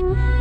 Bye.